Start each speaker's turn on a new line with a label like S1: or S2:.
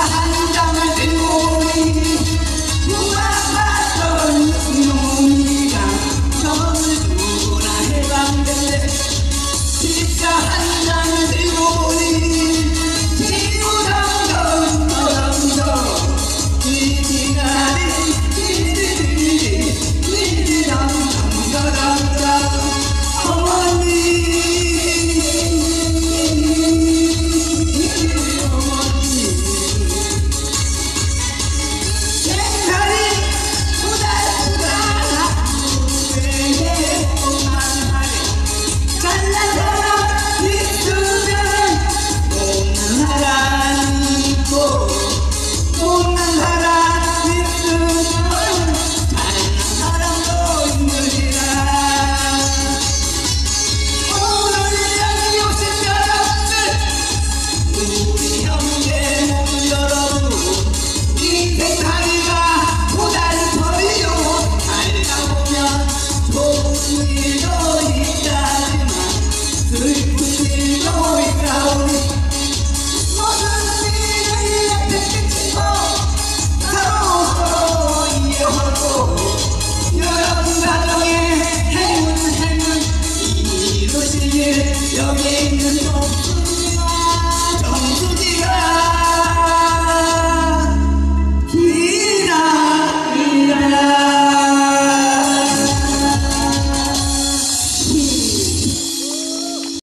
S1: Hasan Can'ın